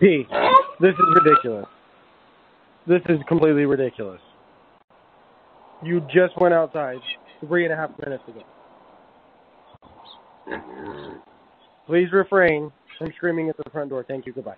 P, this is ridiculous. This is completely ridiculous. You just went outside three and a half minutes ago. Please refrain from screaming at the front door. Thank you. Goodbye.